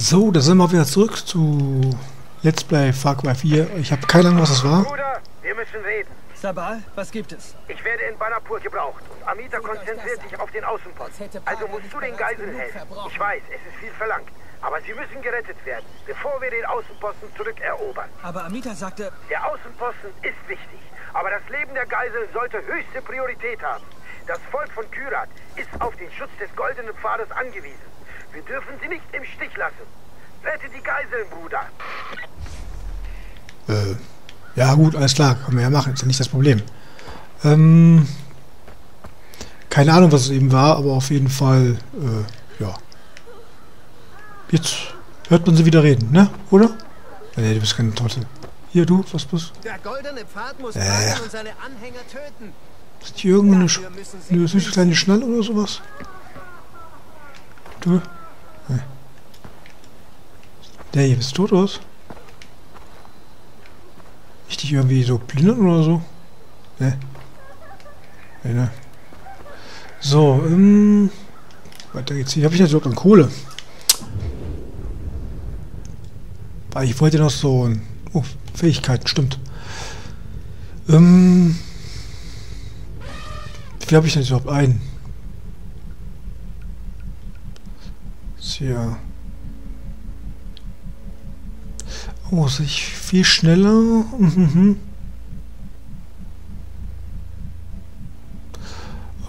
So, da sind wir wieder zurück zu Let's Play Far Cry 4. Ich habe keine Ahnung, was das war. Bruder, wir müssen reden. Sabal, was gibt es? Ich werde in Banapur gebraucht und Amita konzentriert sich auf den Außenposten. Also musst du den Geiseln helfen. Ich weiß, es ist viel verlangt. Aber sie müssen gerettet werden, bevor wir den Außenposten zurückerobern. Aber Amita sagte... Der Außenposten ist wichtig, aber das Leben der Geiseln sollte höchste Priorität haben. Das Volk von Kyrat ist auf den Schutz des Goldenen Pfades angewiesen. Wir dürfen sie nicht im Stich lassen. Rette die Geiseln, Bruder. Äh, ja gut, alles klar, können wir ja machen, ist ja nicht das Problem. Ähm, keine Ahnung, was es eben war, aber auf jeden Fall, äh, ja. Jetzt hört man sie wieder reden, ne? Oder? Ja, nee, du bist keine Trottel. Hier, du, was bist Der goldene Pfad muss Äh. Und seine Anhänger töten. Ist hier irgendeine Sch eine süße kleine Schnalle oder sowas? Du? Der hier, bist du tot aus? Ich dich irgendwie so plündern oder so? Ne? Nee, ne? So, ähm... Weiter geht's. Hier habe ich jetzt überhaupt an Kohle. Weil ich wollte noch so ein... Oh, Fähigkeiten, stimmt. Ähm... Wie habe ich denn überhaupt ein? Hier... Oh, ist ich viel schneller? Mhm.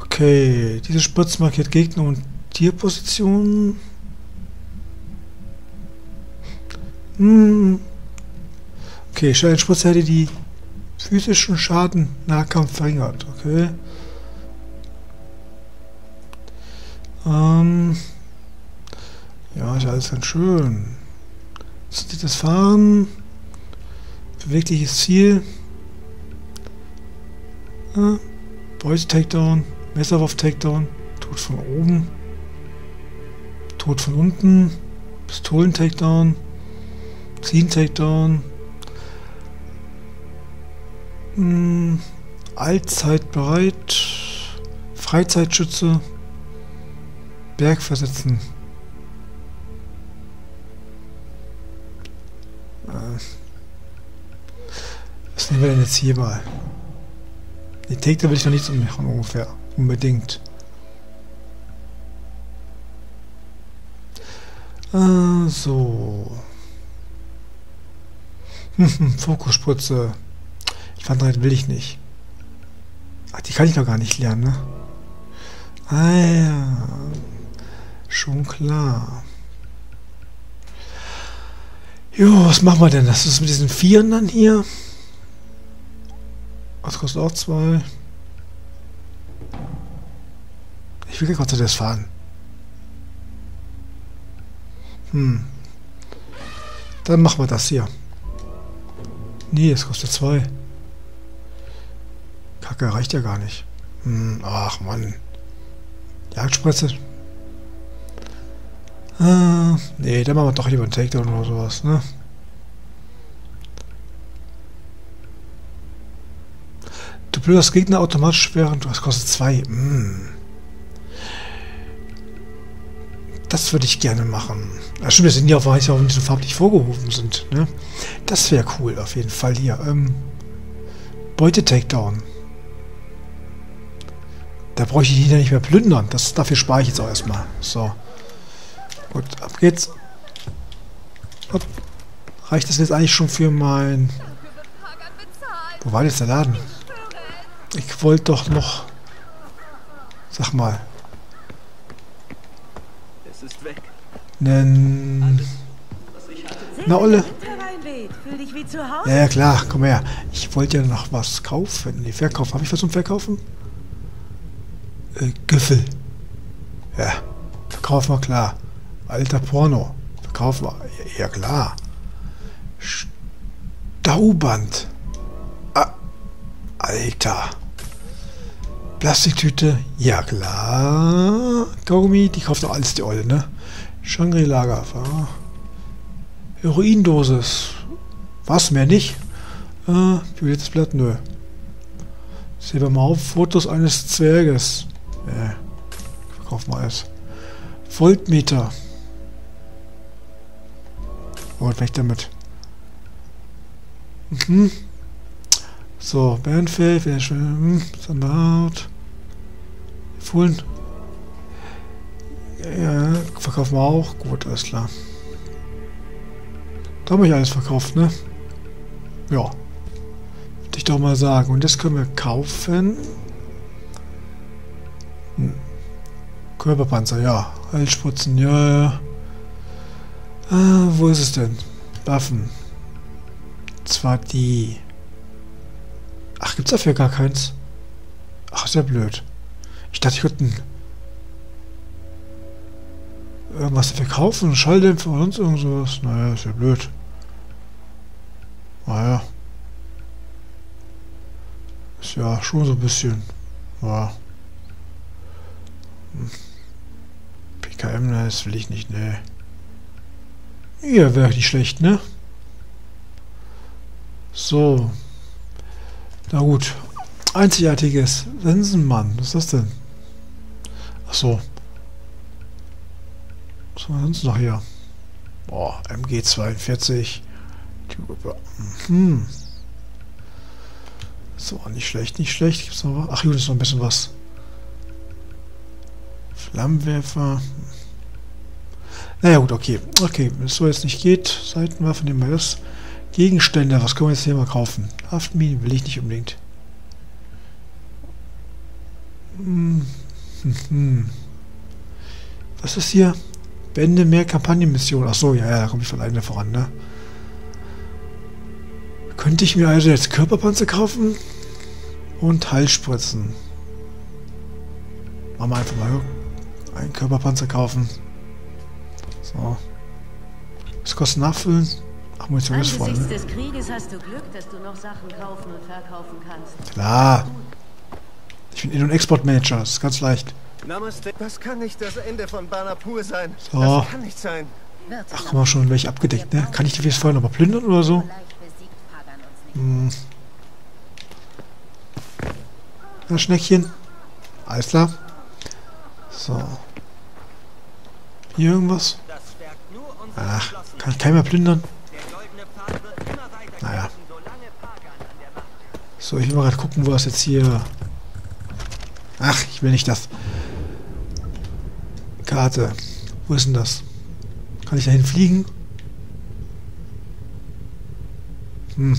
Okay, diese Spritze markiert Gegner und Tierpositionen. Hm. Okay, Schallspritze hätte die physischen Schaden Nahkampf verringert. Okay. Ähm. Ja, ist alles ganz schön. Das Fahren. Bewegliches Ziel. Ja. Voice Takedown. Messerwurf Takedown. Tod von oben. Tod von unten. Pistolen Takedown. Ziehen Takedown. Hm, Allzeit bereit. Freizeitschütze. Berg versetzen. Nehmen wir denn jetzt hier mal? Die Take, will ich noch nichts ummachen, ungefähr. Unbedingt. Äh, so. Fokusspritze. Infanterei will ich nicht. Ach, die kann ich doch gar nicht lernen, ne? Ah ja. Schon klar. Jo, was machen wir denn? Das ist mit diesen Vieren dann hier. Das kostet auch zwei. Ich will gerade das fahren. Hm. Dann machen wir das hier. Nee, es kostet zwei. Kacke, reicht ja gar nicht. Hm, ach Mann. Jagdspritze. Äh, nee, dann machen wir doch lieber einen Takedown oder sowas, ne? Du blödest Gegner automatisch während das kostet zwei. Hm. Das würde ich gerne machen. Ja, stimmt, wir sind ja auch weiß, warum die so farblich vorgehoben sind, ne? Das wäre cool, auf jeden Fall hier. Ähm, Beute-Takedown. Da brauche ich die nicht mehr plündern. Das, dafür spare ich jetzt auch erstmal. So. Gut, ab geht's. Hopp. Reicht das jetzt eigentlich schon für mein... Wo war jetzt der Laden? Ich wollte doch noch... Sag mal. Es ist weg. Nen... Na, Olle. Ja, ja, klar. Komm her. Ich wollte ja noch was kaufen. Nee, verkaufen. Habe ich was zum Verkaufen? Äh, Güffel. Ja. Verkaufen wir, klar. Alter Porno. Verkaufen wir. Ja, ja klar. Stauband. Alter. Plastiktüte. Ja, klar. Kaugummi. Die kauft doch alles die Olle, ne? Shangri-Lager. Heroindosis. Was, mehr nicht? Äh, violettes Blatt, nö. Sehen wir mal. Fotos eines Zwerges. Äh, verkaufen wir alles. Voltmeter. Oh, weg damit. Mhm. So, Bernfeld, wäre schön. Hm, Sandart. Fohlen. Ja, verkaufen wir auch. Gut, alles klar. Da haben wir ja alles verkauft, ne? Ja. Würde ich doch mal sagen. Und das können wir kaufen. Hm. Körperpanzer, ja. Heilspritzen, ja, ja. Ah, wo ist es denn? Waffen. Zwar die... Gibt's dafür gar keins? Ach, ja blöd. Ich dachte, ich könnte irgendwas dafür kaufen, Schalldämpfer oder sonst irgendwas. Naja, ist ja blöd. Naja. Ist ja schon so ein bisschen. Ja. Hm. PKM, das will ich nicht, ne. Ja, wäre nicht schlecht, ne? So. Na gut. Einzigartiges. Sensenmann. Was ist das denn? Ach so. Was haben wir sonst noch hier? Boah, MG42. Hm. So, nicht schlecht, nicht schlecht. Gibt's noch was? Ach, hier ist noch ein bisschen was. Flammenwerfer. Naja, gut, okay. Okay, wenn es so jetzt nicht geht, Seitenwaffen nehmen wir das. Gegenstände, was können wir jetzt hier mal kaufen? Haftminen will ich nicht unbedingt. Hm. Hm. hm. Was ist hier? Bände mehr Kampagnenmission. Ach so, ja, ja, da komme ich von alleine voran, ne? Könnte ich mir also jetzt Körperpanzer kaufen? Und Heilspritzen. Machen wir einfach mal einen Körperpanzer kaufen. So. Was kostet nachfüllen? Ach, Munition ist voll, ne? des Krieges hast du Glück, dass du noch Sachen kaufen und verkaufen kannst. Klar. Ich bin In- und Exportmanager. Das ist ganz leicht. Namaste. Das kann nicht das Ende von Banapur sein. So. Das kann nicht sein. Ach, guck mal, schon welche abgedeckt, ne? Kann ich die jetzt vorher nochmal plündern oder so? Hm. Na, Schneckchen. Alles klar. So. Hier irgendwas? Ach, kann ich keinen mehr plündern? Naja. So, ich will mal gerade gucken, wo das jetzt hier... Ach, ich will nicht das. Karte. Wo ist denn das? Kann ich da hinfliegen? Hm.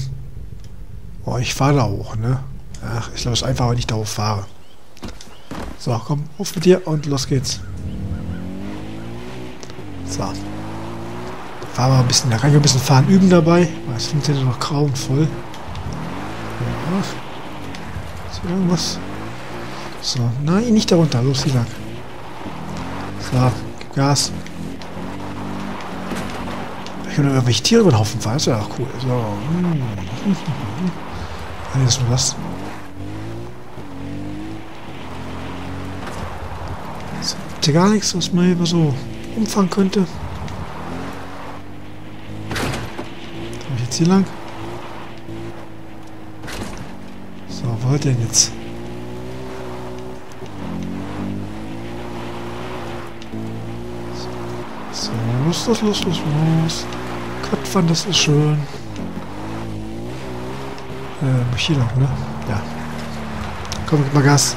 Boah, ich fahre da hoch, ne? Ach, ich glaube, es ist einfach, wenn ich da hoch fahre. So, komm, auf mit dir und los geht's. So. Wir ein bisschen, da kann ich ein bisschen fahren üben dabei. Es funktioniert noch grauenvoll. Ja. Ist irgendwas? So, nein, nicht darunter. Los, hier lang. So, gib Gas. Ich kann irgendwelche Tiere über den Haufen fahren. Das ist ja auch cool. So. Hm. Alles nur was. Gar nichts, was man hier so umfangen könnte. Hier lang? So, wo hat denn jetzt? So, los, los, los, los, los. Gott, das ist schön. Äh, hier lang, oder? Ja. Komm, gib mal Gas.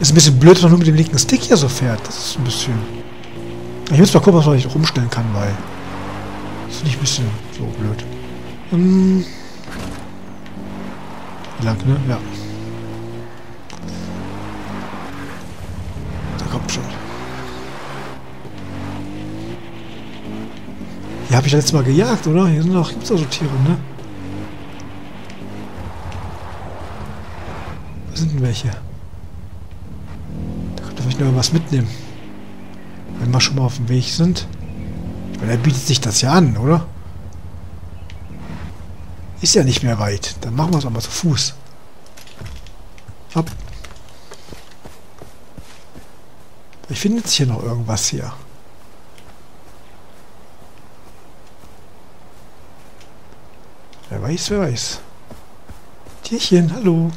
Ist ein bisschen blöd, dass man nur mit dem linken Stick hier so fährt. Das ist ein bisschen... Ich muss mal gucken, was man nicht rumstellen kann, weil... Das finde ich ein bisschen so blöd. Hm. Lang, ne? Ja. Da kommt schon. Hier habe ich letztes Mal gejagt, oder? Hier sind noch, gibt's da so Tiere, ne? Wo sind denn welche? Da könnte vielleicht noch was mitnehmen. Wenn wir schon mal auf dem Weg sind. Meine, da bietet sich das ja an, oder? Ist ja nicht mehr weit. Dann machen wir es aber zu Fuß. Ab. Ich finde jetzt hier noch irgendwas hier. Wer weiß, wer weiß. Tierchen, hallo.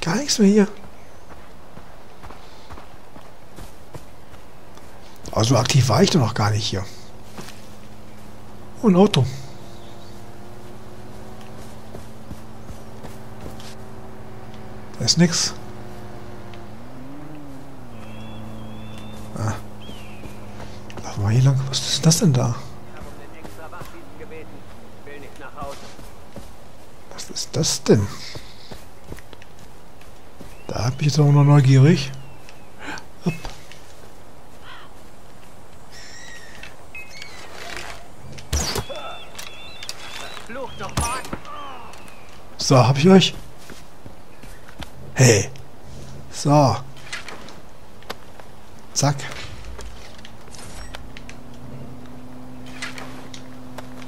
Gar nichts mehr hier. Also aktiv war ich doch noch gar nicht hier. Oh, ein Auto. Da ist nix. Ah. Laufen wir hier lang. Was ist das denn da? Was ist das denn? Da bin ich jetzt auch noch neugierig. So, hab ich euch. Hey. So. Zack.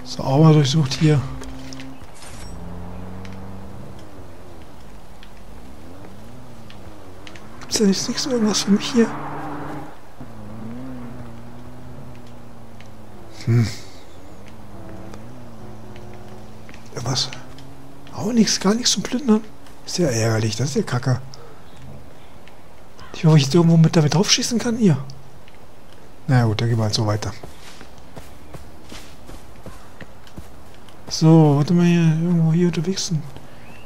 So, auch mal durchsucht hier. Gibt's da nicht nichts irgendwas für mich hier? Hm. Was? Auch nichts, gar nichts zum Plündern. Ist ja ärgerlich, das ist ja kacke. Ich hoffe, ich jetzt irgendwo mit damit draufschießen kann. Hier. Na gut, dann gehen wir halt so weiter. So, warte mal hier, irgendwo hier unterwegs ein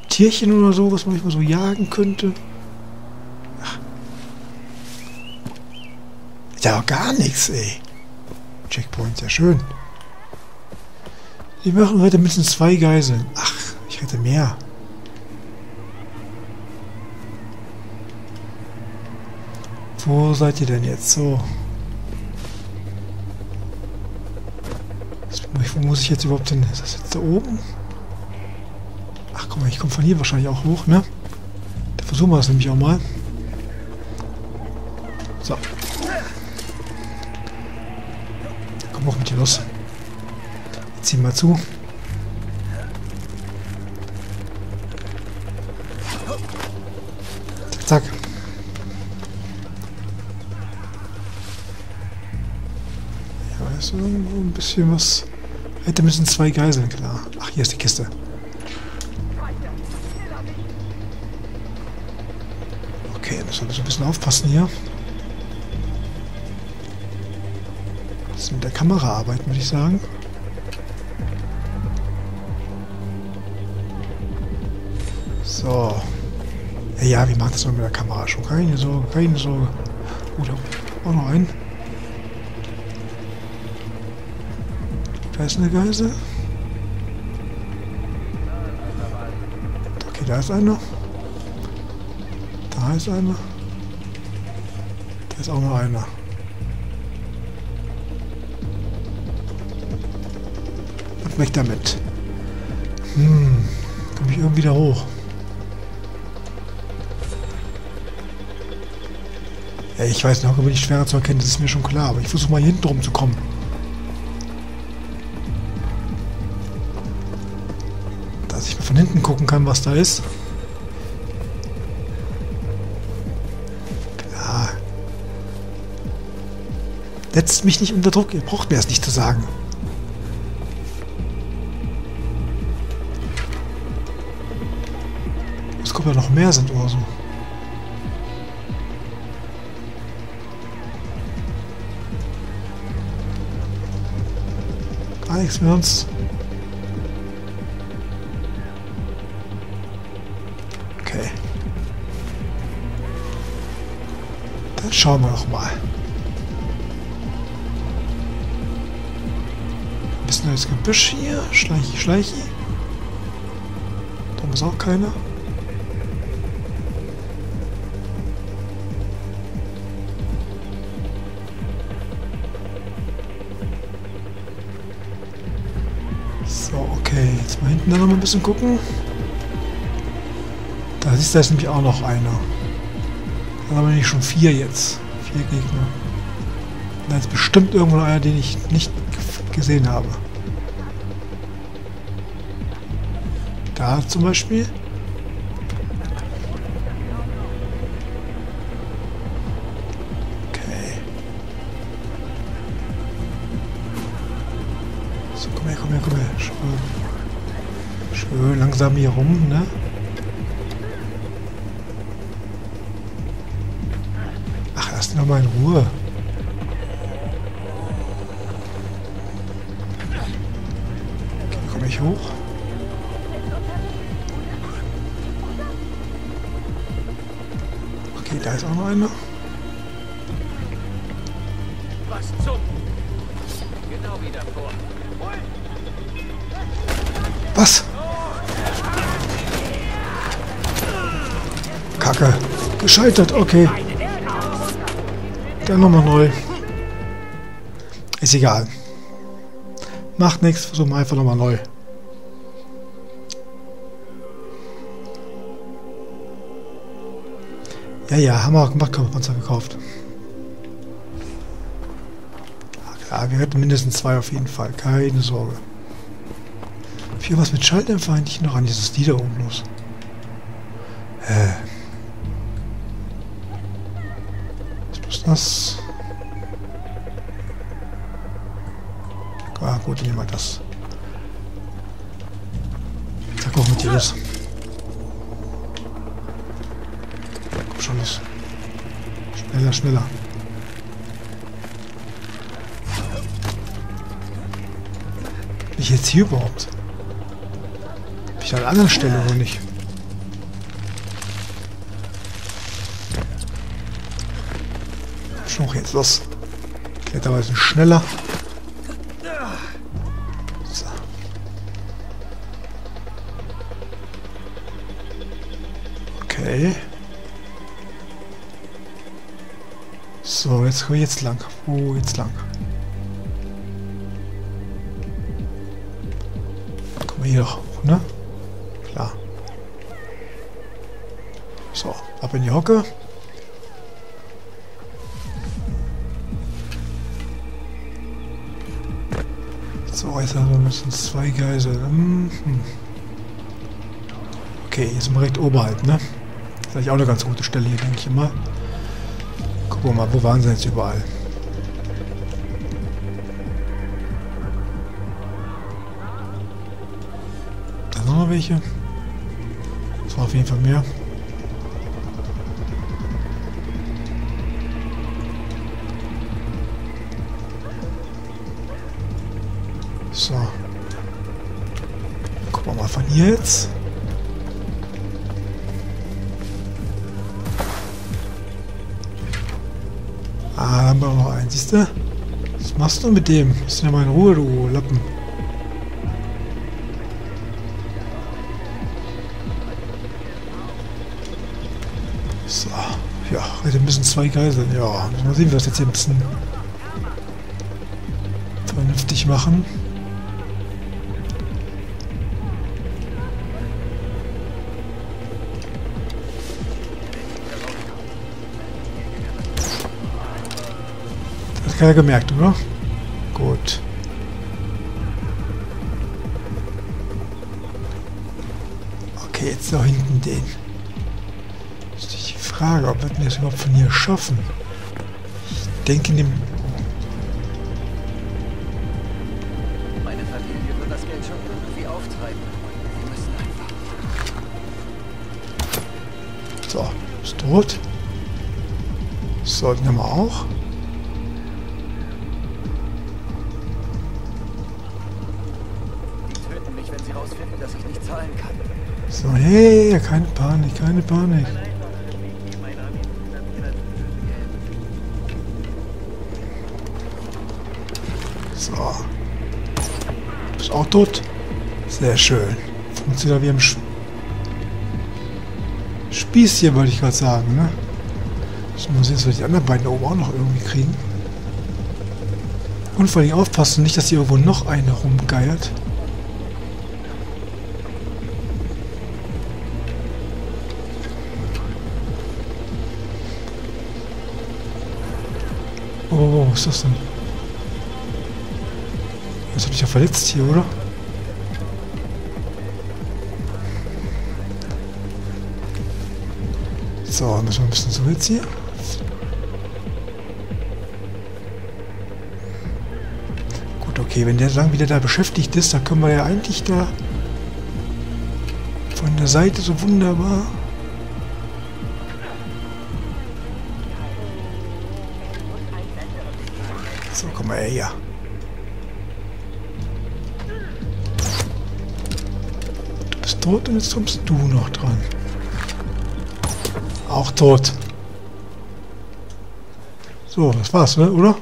Tierchen oder so, was man nicht mal so jagen könnte. Ach. Ja, gar nichts, ey. Checkpoint, sehr schön. Wir machen heute mindestens zwei Geiseln. Ach, hätte mehr. Wo seid ihr denn jetzt so? Wo muss ich jetzt überhaupt hin? Ist das jetzt da oben? Ach guck mal, ich komme von hier wahrscheinlich auch hoch, ne? Da versuchen wir es nämlich auch mal. So. Komm auch mit dir los. Zieh mal zu. Bisschen was. Hätte müssen zwei Geiseln, klar. Ach, hier ist die Kiste. Okay, müssen wir so ein bisschen aufpassen hier. Das mit der Kamera arbeiten, würde ich sagen. So. Ja, ja, wie macht das mal mit der Kamera schon? Keine Sorge, keine Sorge. Gut, auch noch einen. Da ist eine Geise. Okay, da ist einer. Da ist einer. Da ist auch noch einer. Und weg damit. Hm, komme ich irgendwie da hoch. Ich weiß noch, bin ich schwerer zu erkennen, das ist mir schon klar, aber ich versuche mal hier hinten drum zu kommen. Hinten gucken kann, was da ist. Klar. Setzt mich nicht unter Druck, ihr braucht mir das nicht zu sagen. Es kommt ja noch mehr sind oder so. Gar nichts mehr uns. Schauen wir doch mal. Ein bisschen neues Gebüsch hier. Schleichi, schleichi. Da ist auch keiner. So, okay. Jetzt mal hinten noch mal ein bisschen gucken. Da du, da ist nämlich auch noch einer. Da haben wir nämlich schon vier jetzt. Vier Gegner. Da ist bestimmt irgendwo einer, den ich nicht gesehen habe. Da zum Beispiel. Okay. So, komm her, komm her, komm her. Schön, schön langsam hier rum, ne? lass ihn in Ruhe. Okay, komme ich hoch? Okay, da ist auch noch einer. Was zum? Genau wie davor. Was? Kacke. Gescheitert, okay. Dann nochmal neu. Ist egal. Macht nichts, versuchen wir einfach nochmal neu. Ja, ja, haben wir auch gemacht, Panzer gekauft. Ja, wir hätten mindestens zwei auf jeden Fall, keine Sorge. Für was mit Schalldämpfer eigentlich noch an dieses Lied da oben los? Äh. Was? Ah, gut, nehmen wir das. Sag auch mit dir das. Komm schon los. Schneller, schneller. Bin ich jetzt hier überhaupt? Bin ich an einer anderen Stelle oder nicht? Hoch jetzt los. Kletter ein bisschen schneller. So. Okay. So, jetzt wo jetzt lang? Wo jetzt lang? Kommen wir hier doch hoch, ne? Klar. So, ab in die Hocke. Wir müssen zwei Geiseln. Hm, hm. Okay, hier sind wir recht oberhalb, ne? Das ist auch eine ganz gute Stelle hier, denke ich immer. Gucken wir mal, wo waren sie jetzt überall? Da sind noch welche. Das war auf jeden Fall mehr. So. Gucken wir mal von hier jetzt. Ah, da haben wir noch einen, siehst du? Was machst du mit dem? Lass ihn ja mal in Ruhe, du Lappen. So, ja, heute müssen zwei Geiseln. Ja, wir sehen, wie wir das jetzt hier ein bisschen vernünftig machen. Keiner gemerkt, oder? Gut. Okay, jetzt da hinten den. Ist die Frage, ob wir das überhaupt von hier schaffen. Ich denke, in dem Meine Familie wird das Geld schon irgendwie auftreiben. Wir müssen einfach. So, ist tot. So, den haben wir auch. Sie rausfinden, dass ich nicht zahlen kann. So, hey, keine Panik, keine Panik. So. Du bist auch tot? Sehr schön. Funktioniert wie im Sch Spießchen, wollte ich gerade sagen, ne? Ich muss jetzt die anderen beiden da oben auch noch irgendwie kriegen. Und vor allem aufpassen, nicht, dass hier irgendwo noch eine rumgeiert. Oh, was ist das denn? Das hat dich ja verletzt hier, oder? So, müssen wir ein bisschen so jetzt hier. Gut, okay, wenn der lang wieder da beschäftigt ist, dann können wir ja eigentlich da von der Seite so wunderbar So, komm mal her. ist tot und jetzt kommst du noch dran. Auch tot. So, das war's, ne? oder?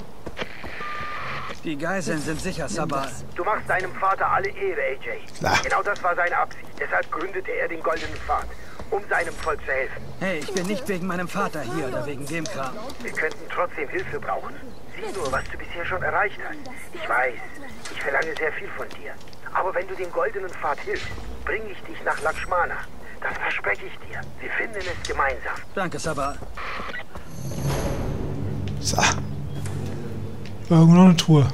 Die Geiseln sind sicher, Sabal. Du machst deinem Vater alle Ehre, AJ. Klar. Genau das war seine Absicht. Deshalb gründete er den Goldenen Pfad, um seinem Volk zu helfen. Hey, ich bin nicht wegen meinem Vater hier oder wegen dem Kram. Wir könnten trotzdem Hilfe brauchen. Sieh nur, was du bisher schon erreicht hast. Ich weiß, ich verlange sehr viel von dir. Aber wenn du dem Goldenen Pfad hilfst, bringe ich dich nach Lakshmana. Das verspreche ich dir. Wir finden es gemeinsam. Danke, Sabal. So. War irgendwo noch eine Truhe.